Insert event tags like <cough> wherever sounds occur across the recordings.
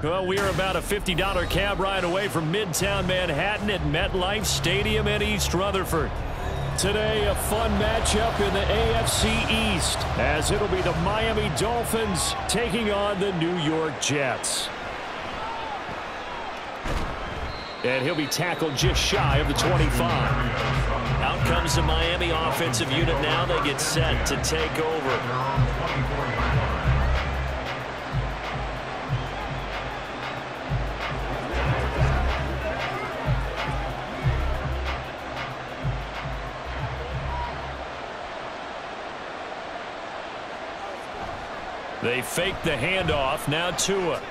Well, we are about a $50 cab ride away from Midtown Manhattan at MetLife Stadium in East Rutherford. Today, a fun matchup in the AFC East as it'll be the Miami Dolphins taking on the New York Jets. And he'll be tackled just shy of the 25. Out comes the Miami offensive unit now. They get set to take over. They fake the handoff. Now Tua.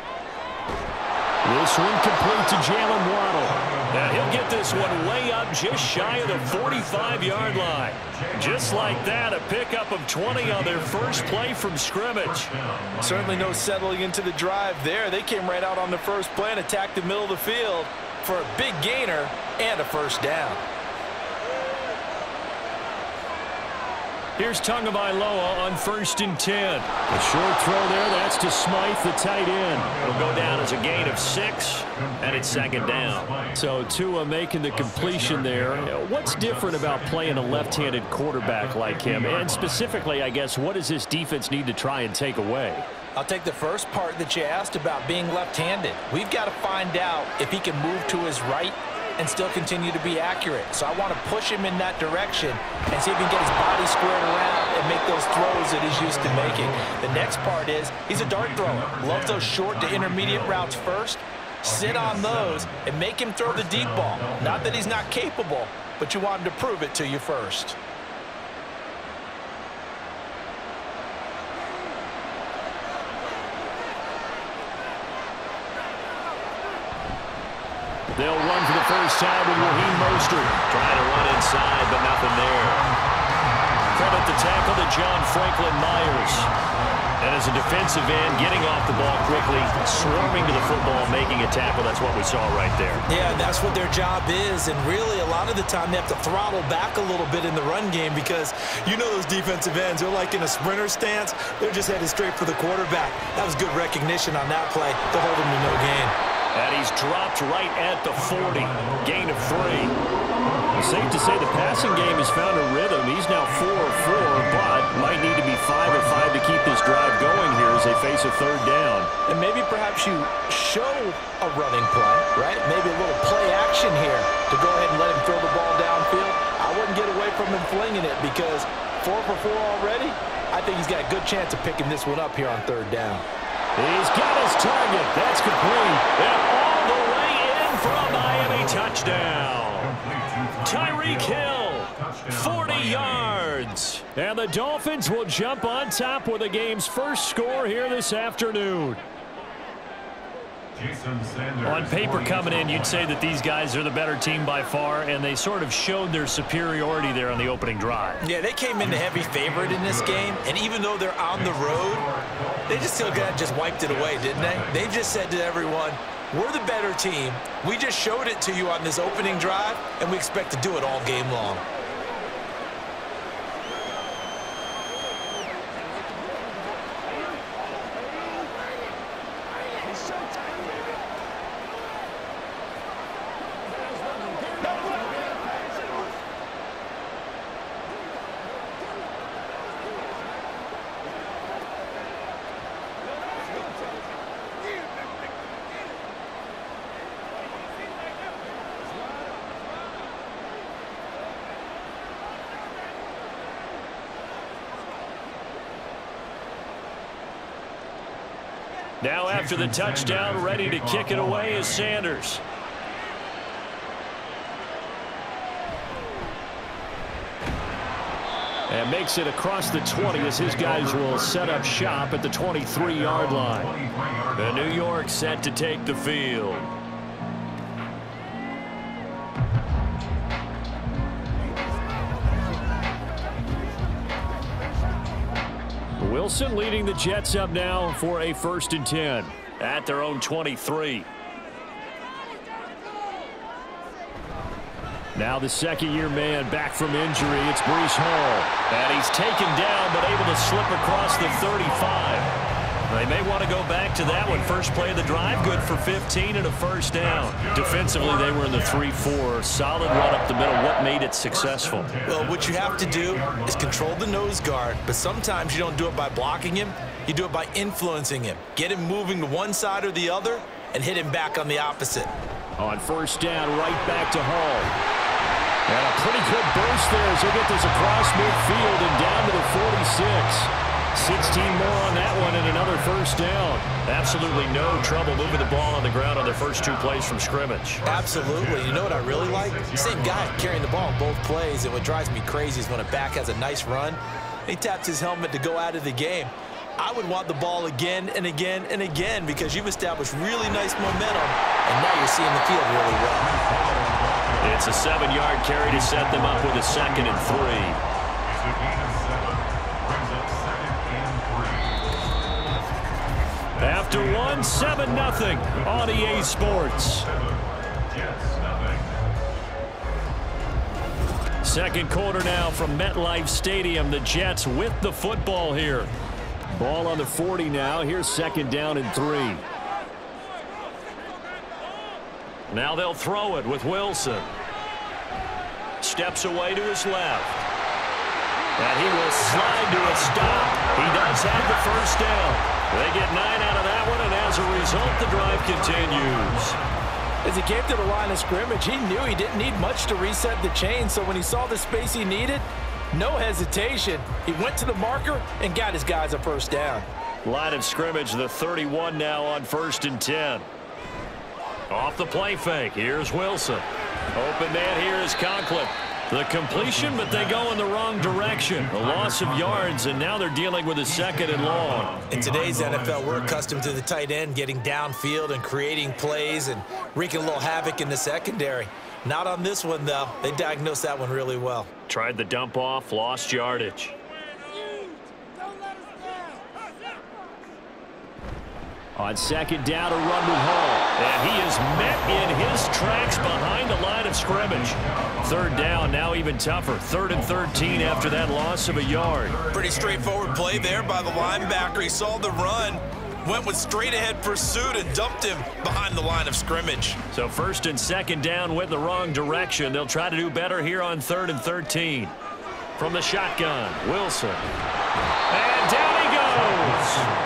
This one complete to Jaylen Waddle. Now he'll get this one way up just shy of the 45-yard line. Just like that, a pickup of 20 on their first play from scrimmage. Certainly no settling into the drive there. They came right out on the first play and attacked the middle of the field for a big gainer and a first down. Here's Tagovailoa on first and 10. A short throw there. That's to Smythe, the tight end. It'll go down as a gain of six, and it's second down. So Tua making the completion there. What's different about playing a left-handed quarterback like him? And specifically, I guess, what does this defense need to try and take away? I'll take the first part that you asked about being left-handed. We've got to find out if he can move to his right and still continue to be accurate. So I want to push him in that direction and see if he can get his body squared around and make those throws that he's used to making. The next part is he's a dart thrower. Loves those short to intermediate routes first. Sit on those and make him throw the deep ball. Not that he's not capable, but you want him to prove it to you first. They'll run first time with Raheem Mostert. Trying to run inside, but nothing there. Credit the tackle to John Franklin Myers. And as a defensive end, getting off the ball quickly, swarming to the football, making a tackle, that's what we saw right there. Yeah, that's what their job is. And really, a lot of the time, they have to throttle back a little bit in the run game because you know those defensive ends, they're like in a sprinter stance. They're just headed straight for the quarterback. That was good recognition on that play to hold them to no gain. And he's dropped right at the 40. Gain of three. Safe to say the passing game has found a rhythm. He's now 4 4, but might need to be 5 or 5 to keep this drive going here as they face a third down. And maybe perhaps you show a running play, right? Maybe a little play action here to go ahead and let him throw the ball downfield. I wouldn't get away from him flinging it because 4 for 4 already, I think he's got a good chance of picking this one up here on third down. He's got his target. That's complete. And all the way in for a Miami touchdown. Tyreek Hill, 40 yards. And the Dolphins will jump on top with the game's first score here this afternoon. On paper coming in, you'd say that these guys are the better team by far, and they sort of showed their superiority there on the opening drive. Yeah, they came in the heavy favorite in this game, and even though they're on the road, they just still got just wiped it away, didn't they? They just said to everyone, we're the better team. We just showed it to you on this opening drive, and we expect to do it all game long. Now after the touchdown, ready to kick it away is Sanders. And makes it across the 20 as his guys will set up shop at the 23-yard line. The New York set to take the field. Wilson leading the Jets up now for a first and 10 at their own 23. Now the second-year man back from injury. It's Breece Hall. And he's taken down but able to slip across the 35. They may want to go back to that one. First play of the drive, good for 15 and a first down. Defensively, they were in the 3-4. Solid run up the middle. What made it successful? Well, what you have to do is control the nose guard, but sometimes you don't do it by blocking him. You do it by influencing him. Get him moving to one side or the other and hit him back on the opposite. On first down, right back to Hall. And a pretty good burst there as they get this across midfield and down to the 46. 16 more on that one and another first down. Absolutely no trouble moving the ball on the ground on their first two plays from scrimmage. Absolutely. You know what I really like? Same guy carrying the ball both plays, and what drives me crazy is when a back has a nice run, he taps his helmet to go out of the game. I would want the ball again and again and again because you've established really nice momentum, and now you're seeing the field really well. It's a seven-yard carry to set them up with a second and three. After one, 7-0 on EA Sports. Second quarter now from MetLife Stadium. The Jets with the football here. Ball on the 40 now. Here's second down and three. Now they'll throw it with Wilson. Steps away to his left. And he will slide to a stop. He does have the first down. They get nine out as a result, the drive continues. As he came to the line of scrimmage, he knew he didn't need much to reset the chain, so when he saw the space he needed, no hesitation. He went to the marker and got his guys a first down. Line of scrimmage, the 31 now on first and 10. Off the play fake, here's Wilson. Open man here is Conklin. The completion, but they go in the wrong direction. A loss of yards, and now they're dealing with a second and long. In today's NFL, we're accustomed to the tight end getting downfield and creating plays and wreaking a little havoc in the secondary. Not on this one, though. They diagnosed that one really well. Tried the dump off, lost yardage. On second down, a run with Hall. And he is met in his tracks behind the line of scrimmage. Third down, now even tougher. Third and 13 after that loss of a yard. Pretty straightforward play there by the linebacker. He saw the run, went with straight-ahead pursuit and dumped him behind the line of scrimmage. So first and second down went the wrong direction. They'll try to do better here on third and 13. From the shotgun, Wilson. And down he goes.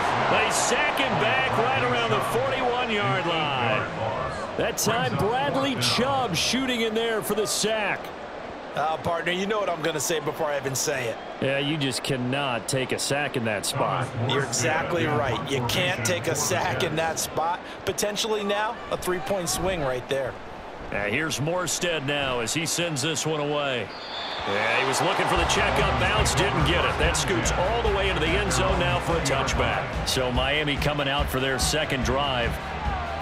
Sack him back right around the 41-yard line. That time, Bradley Chubb shooting in there for the sack. Uh, partner, you know what I'm going to say before I even say it. Yeah, you just cannot take a sack in that spot. You're exactly right. You can't take a sack in that spot. Potentially now, a three-point swing right there. Yeah, here's Morstead now as he sends this one away. Yeah, he was looking for the checkup bounce, didn't get it. That scoots all the way into the end zone now for a touchback. So Miami coming out for their second drive.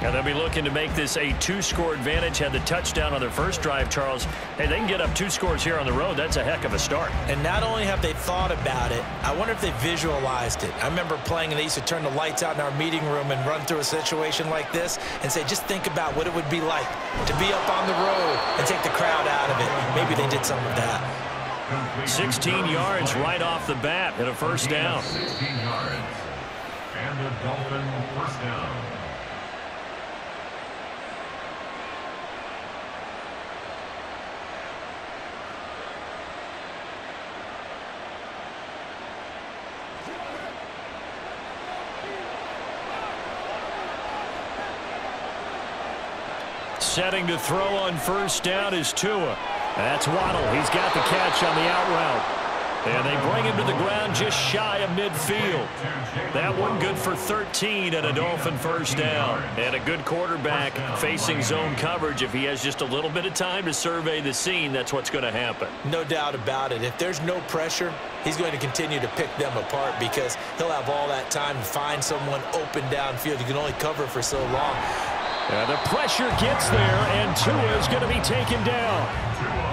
And they'll be looking to make this a two-score advantage. Had the touchdown on their first drive, Charles. Hey, they can get up two scores here on the road. That's a heck of a start. And not only have they thought about it, I wonder if they visualized it. I remember playing and they used to turn the lights out in our meeting room and run through a situation like this and say, just think about what it would be like to be up on the road and take the crowd out of it. Maybe they did some of that. 16 yards right off the bat and a first down. 16 yards. And a Dolphin first down. Setting to throw on first down is Tua. That's Waddle. He's got the catch on the out route. And they bring him to the ground just shy of midfield. That one good for 13 and a Dolphin first down. And a good quarterback facing zone coverage. If he has just a little bit of time to survey the scene, that's what's going to happen. No doubt about it. If there's no pressure, he's going to continue to pick them apart because he'll have all that time to find someone open downfield. You can only cover for so long. And the pressure gets there, and Tua is going to be taken down.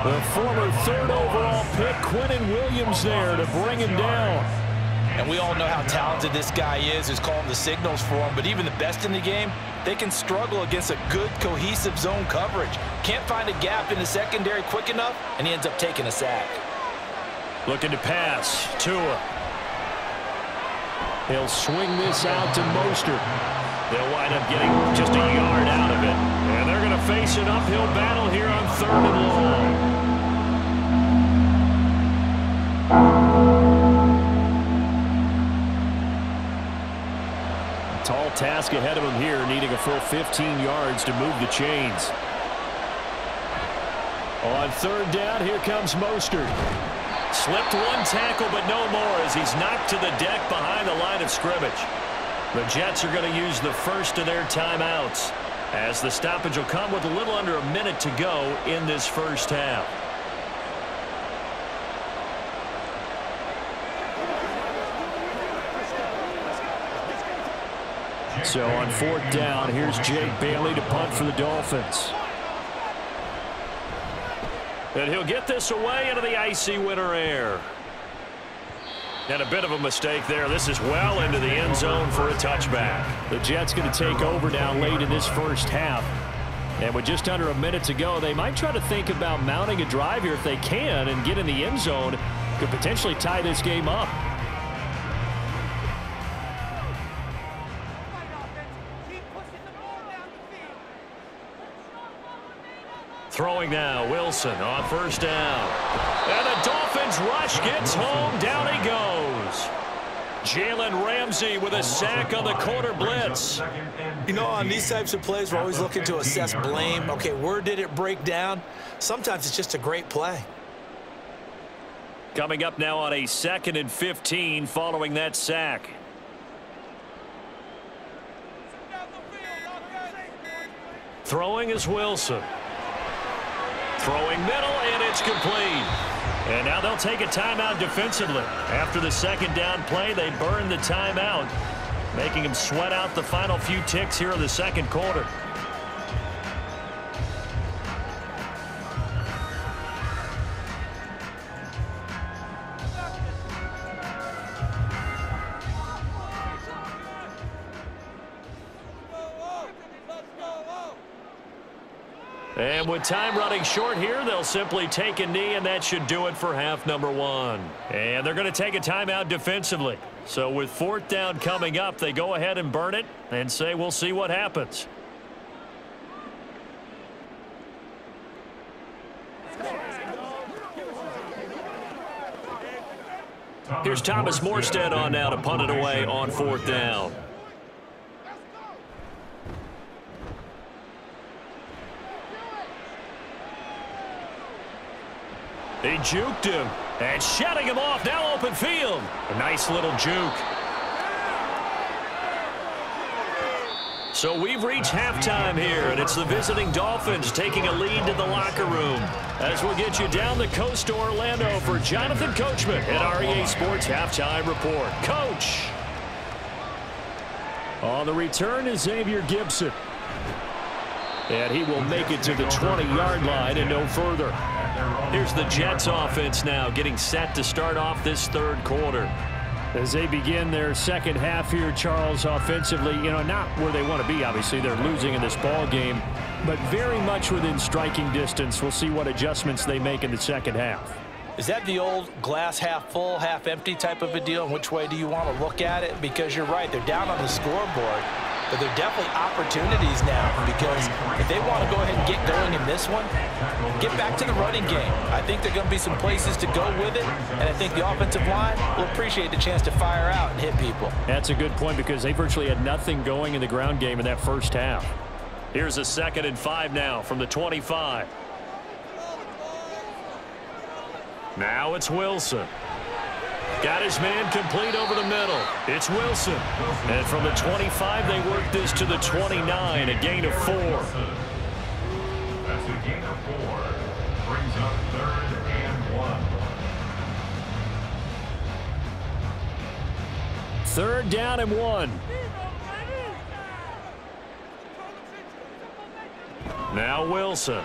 The former third overall pick, Quinnen Williams there to bring him down. And we all know how talented this guy is, who's calling the signals for him. But even the best in the game, they can struggle against a good, cohesive zone coverage. Can't find a gap in the secondary quick enough, and he ends up taking a sack. Looking to pass. Tua He'll swing this out to Mostert. They'll wind up getting just a yard out of it. And they're going to face an uphill battle here on third and long. Tall task ahead of him here, needing a full 15 yards to move the chains. On third down, here comes Mostert. Slipped one tackle, but no more as he's knocked to the deck behind the line of scrimmage. The Jets are going to use the first of their timeouts as the stoppage will come with a little under a minute to go in this first half. So on fourth down, here's Jake Bailey to punt for the Dolphins. And he'll get this away into the icy winter air. And a bit of a mistake there. This is well into the end zone for a touchback. The Jets going to take over down late in this first half. And with just under a minute to go, they might try to think about mounting a drive here if they can and get in the end zone. Could potentially tie this game up. Throwing now, Wilson on first down. And the Dolphins rush gets home. Down he goes. Jalen Ramsey with a sack on the quarter blitz. You know, on these types of plays, we're always looking to assess blame. Okay, where did it break down? Sometimes it's just a great play. Coming up now on a second and 15 following that sack. Throwing is Wilson. Throwing middle, and it's complete. And now they'll take a timeout defensively. After the second down play, they burn the timeout, making them sweat out the final few ticks here in the second quarter. And with time running short here, they'll simply take a knee, and that should do it for half number one. And they're going to take a timeout defensively. So with fourth down coming up, they go ahead and burn it and say we'll see what happens. Here's Thomas Morstead on now to punt it away on fourth down. Juked him. And shutting him off. Now open field. A nice little juke. So we've reached halftime here, and it's the visiting Dolphins taking a lead to the locker room. As we'll get you down the coast to Orlando for Jonathan Coachman at REA Sports Halftime Report. Coach! On the return is Xavier Gipson. And he will make it to the 20-yard line and no further. Here's the Jets offense now getting set to start off this third quarter. As they begin their second half here, Charles, offensively, you know, not where they want to be, obviously. They're losing in this ball game, but very much within striking distance. We'll see what adjustments they make in the second half. Is that the old glass half full, half empty type of a deal? And which way do you want to look at it? Because you're right, they're down on the scoreboard. But there are definitely opportunities now because if they want to go ahead and get going in this one, get back to the running game. I think there are going to be some places to go with it, and I think the offensive line will appreciate the chance to fire out and hit people. That's a good point because they virtually had nothing going in the ground game in that first half. Here's a second and five now from the 25. Now it's Wilson. Got his man complete over the middle. It's Wilson. And from the 25, they work this to the 29, a gain of four. That's a gain of four. Brings up third and one. Third down and one. Now Wilson.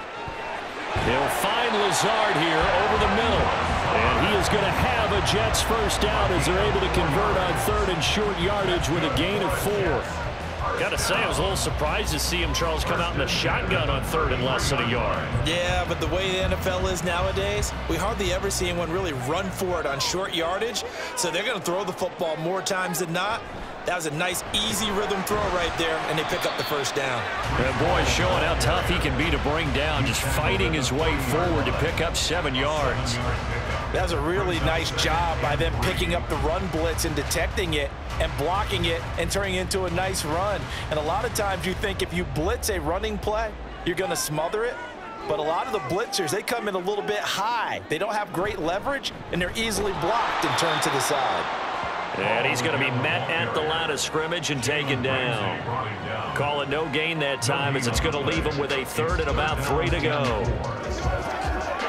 He'll find Lazard here over the middle. And he is going to have a Jets first down as they're able to convert on third and short yardage with a gain of four. Got to say, I was a little surprised to see him, Charles, come out in a shotgun on third and less than a yard. Yeah, but the way the NFL is nowadays, we hardly ever see anyone really run for it on short yardage. So they're going to throw the football more times than not. That was a nice, easy rhythm throw right there, and they pick up the first down. And boy, showing how tough he can be to bring down, just fighting his way forward to pick up seven yards. That was a really nice job by them picking up the run blitz and detecting it and blocking it and turning it into a nice run. And a lot of times you think if you blitz a running play, you're going to smother it. But a lot of the blitzers, they come in a little bit high. They don't have great leverage, and they're easily blocked and turned to the side. And he's going to be met at the line of scrimmage and taken down. Call it no gain that time as it's going to leave him with a third and about three to go.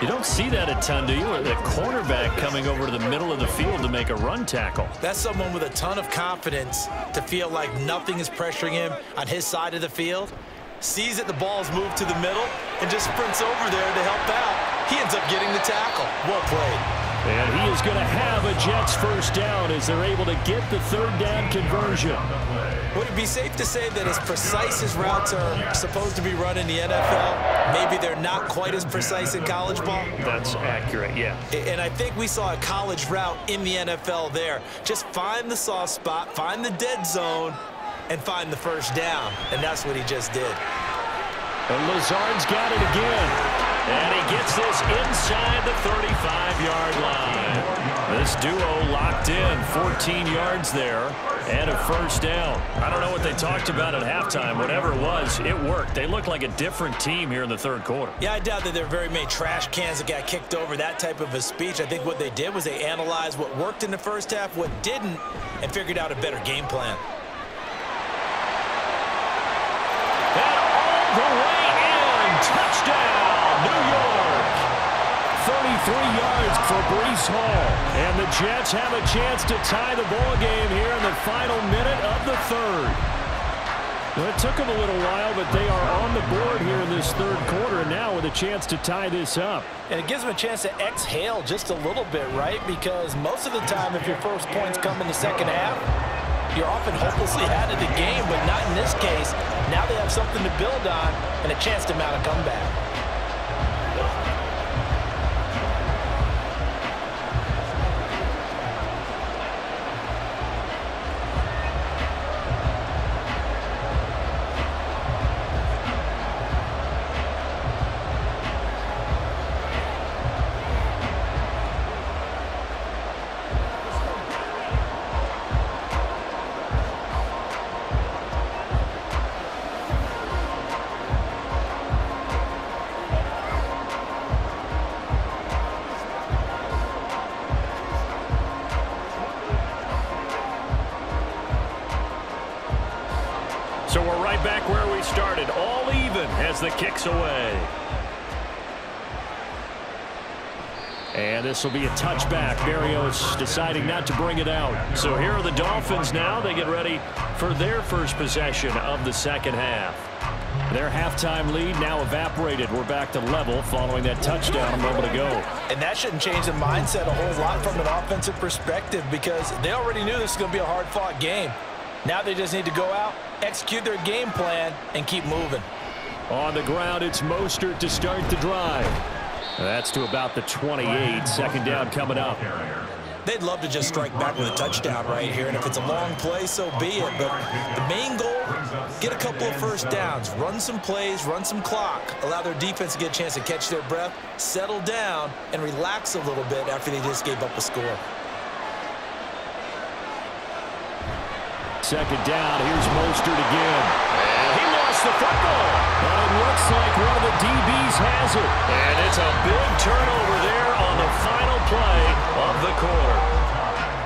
You don't see that a ton, do you? The cornerback coming over to the middle of the field to make a run tackle. That's someone with a ton of confidence to feel like nothing is pressuring him on his side of the field. Sees that the ball's moved to the middle and just sprints over there to help out. He ends up getting the tackle. Well played. And he is going to have a Jets first down as they're able to get the third down conversion. Would it be safe to say that as precise as routes are supposed to be run in the NFL, maybe they're not quite as precise in college ball? That's accurate, yeah. And I think we saw a college route in the NFL there. Just find the soft spot, find the dead zone, and find the first down. And that's what he just did. And Lazard's got it again. And he gets this inside the 35-yard line. This duo locked in 14 yards there and a first down. I don't know what they talked about at halftime. Whatever it was, it worked. They look like a different team here in the third quarter. Yeah, I doubt that there are very many trash cans that got kicked over, that type of a speech. I think what they did was they analyzed what worked in the first half, what didn't, and figured out a better game plan. Yards for Breece Hall. And the Jets have a chance to tie the ball game here in the final minute of the third. Well, it took them a little while, but they are on the board here in this third quarter now with a chance to tie this up. And it gives them a chance to exhale just a little bit, right? Because most of the time, if your first points come in the second half, you're often hopelessly out of the game, but not in this case. Now they have something to build on and a chance to mount a comeback. Kicks away. And this will be a touchback. Berrios deciding not to bring it out. So here are the Dolphins now. They get ready for their first possession of the second half. Their halftime lead now evaporated. We're back to level following that touchdown a moment ago. And that shouldn't change the mindset a whole lot from an offensive perspective because they already knew this was going to be a hard-fought game. Now they just need to go out, execute their game plan, and keep moving. On the ground, it's Mostert to start the drive. That's to about the 28. Second down coming up. They'd love to just strike back with a touchdown right here, and if it's a long play, so be it. But the main goal, get a couple of first downs, run some plays, run some clock, allow their defense to get a chance to catch their breath, settle down, and relax a little bit after they just gave up a score. Second down, here's Mostert again the football. But it looks like one of the DBs has it. And it's a big turnover there on the final play of the quarter.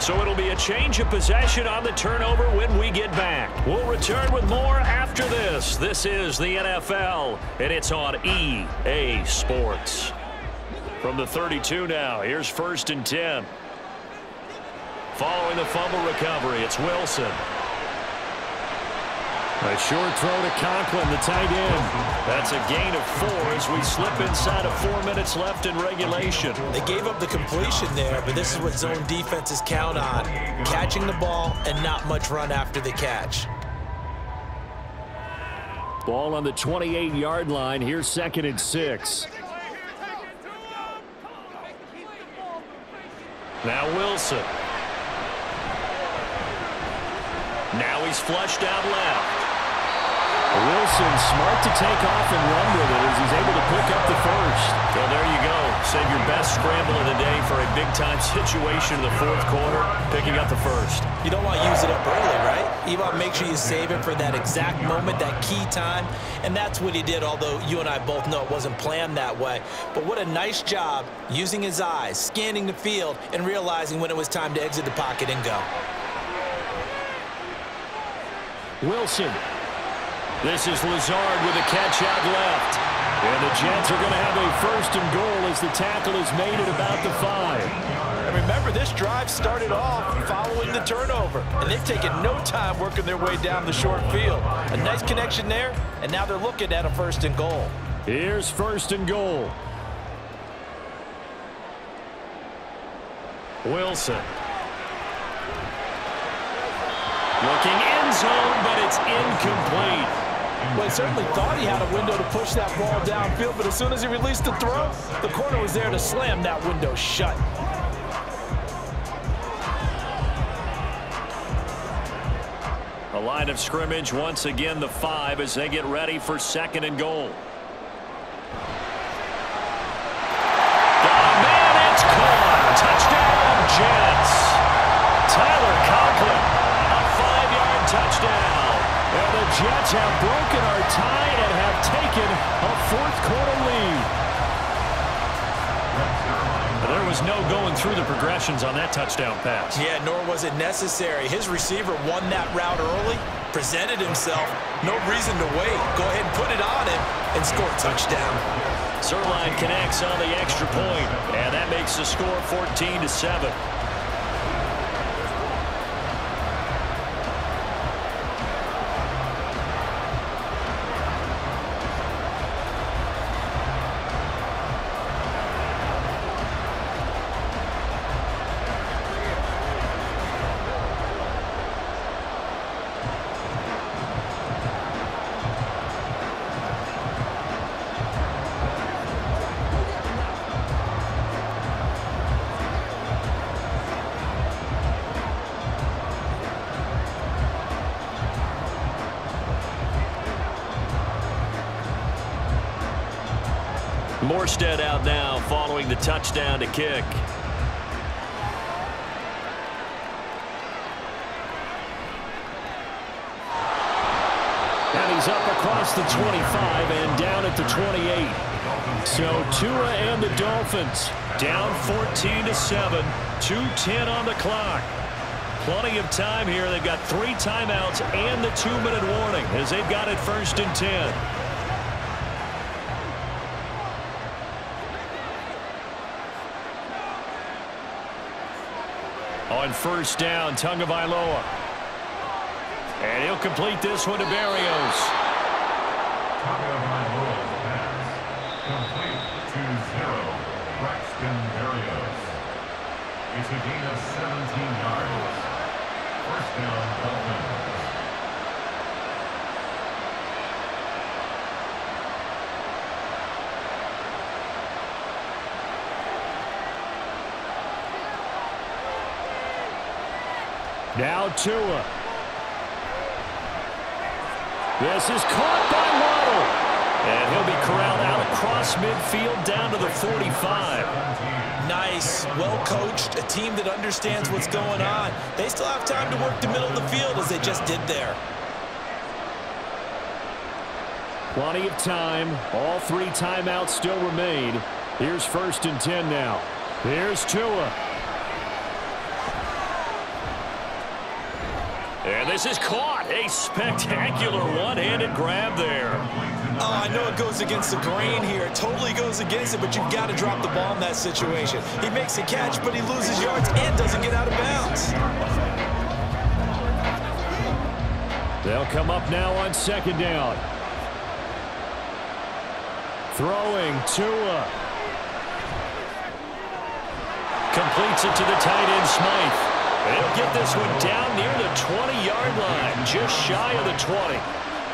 So it'll be a change of possession on the turnover when we get back. We'll return with more after this. This is the NFL, and it's on EA Sports. From the 32 now, here's first and 10. Following the fumble recovery, it's Wilson. A short throw to Conklin, the tight end. That's a gain of four as we slip inside of four minutes left in regulation. They gave up the completion there, but this is what zone defenses count on. Catching the ball and not much run after the catch. Ball on the 28-yard line. Here's second and six. Now Wilson. Now he's flushed out left. Wilson smart to take off and run with it as he's able to pick up the first. Well, there you go. Save your best scramble of the day for a big-time situation in the fourth quarter, picking up the first. You don't want to use it up early, right? You want to make sure you save it for that exact moment, that key time, and that's what he did, although you and I both know it wasn't planned that way. But what a nice job using his eyes, scanning the field, and realizing when it was time to exit the pocket and go. Wilson this is Lazard with a catch out left. And the Jets are going to have a first and goal as the tackle is made at about the five. And remember, this drive started off following the turnover. And they've taken no time working their way down the short field. A nice connection there, and now they're looking at a first and goal. Here's first and goal. Wilson. Looking end zone, but it's incomplete. Well, he certainly thought he had a window to push that ball downfield, but as soon as he released the throw, the corner was there to slam that window shut. A line of scrimmage once again the five as they get ready for second and goal. The man, it's caught. Touchdown, Jets. Tyler Conklin, quarter lead. There was no going through the progressions on that touchdown pass. Yeah, nor was it necessary. His receiver won that route early, presented himself. No reason to wait. Go ahead and put it on him and score a touchdown. Zuerlein connects on the extra point, and that makes the score 14 to 7. Morstead out now following the touchdown to kick. And he's up across the 25 and down at the 28. So Tua and the Dolphins down 14 to 7, 2:10 on the clock. Plenty of time here. They've got three timeouts and the two-minute warning as they've got it first and 10. On first down, Tagovailoa. And he'll complete this one to pass complete to zero. Braxton Berrios. It's a gain of 17 yards. First down, Dolphins. Now Tua. This is caught by Waddle. And he'll be corralled out across midfield down to the 45. Nice, well coached, a team that understands what's going on. They still have time to work the middle of the field as they just did there. Plenty of time. All three timeouts still remain. Here's first and 10 now. Here's Tua. And this is caught. A spectacular one-handed grab there. Oh, I know it goes against the grain here. It totally goes against it, but you've got to drop the ball in that situation. He makes a catch, but he loses yards and doesn't get out of bounds. They'll come up now on second down. Throwing Tua. Completes it to the tight end, Smythe. They'll get this one down near the 20-yard line, just shy of the 20.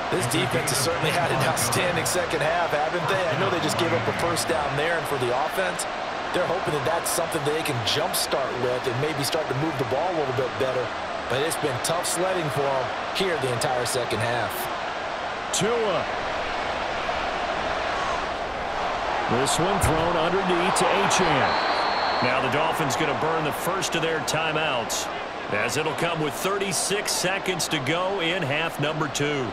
This defense has certainly had an <laughs> outstanding second half, haven't they? I know they just gave up a first down there, and for the offense, they're hoping that that's something they can jumpstart with and maybe start to move the ball a little bit better. But it's been tough sledding for them here the entire second half. Tua. This one thrown underneath to Achane. Now the Dolphins going to burn the first of their timeouts as it'll come with 36 seconds to go in half number two.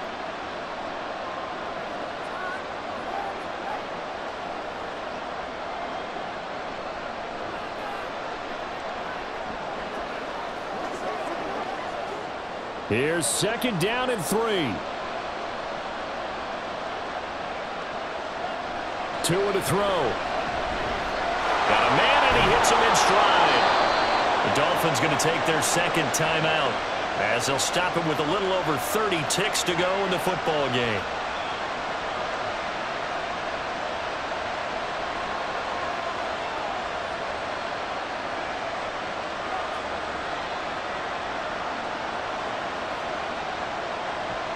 Here's second down and three. Tua to throw. Got a man, and he hits him in stride. The Dolphins going to take their second timeout as they'll stop it with a little over 30 ticks to go in the football game.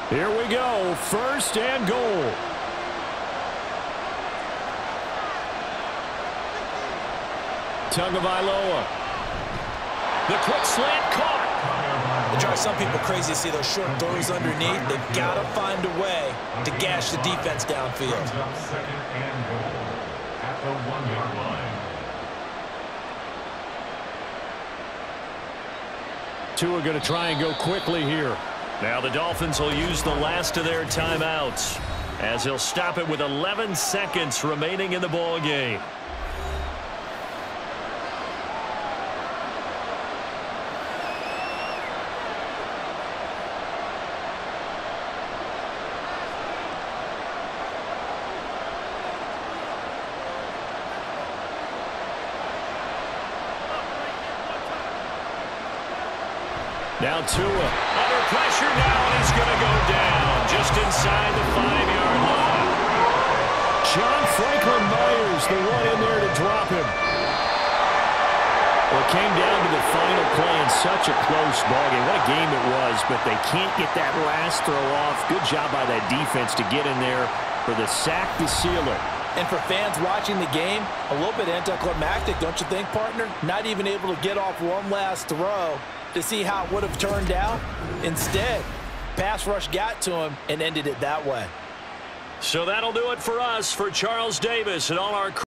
Here we go, first and goal. Tagovailoa. The quick slant caught. It drives some people crazy to see those short throws underneath. They've got to find a way to gash the defense downfield. Second and goal at the one-yard line. Tua going to try and go quickly here. Now the Dolphins will use the last of their timeouts as he'll stop it with 11 seconds remaining in the ball game. Now Tua under pressure now, and he's going to go down just inside the five-yard line. John Franklin Myers, the one in there to drop him. Well, it came down to the final play in such a close ballgame. What a game it was, but they can't get that last throw off. Good job by that defense to get in there for the sack to seal it. And for fans watching the game, a little bit anticlimactic, don't you think, partner? Not even able to get off one last throw to see how it would have turned out. Instead, pass rush got to him and ended it that way. So that'll do it for us for Charles Davis and all our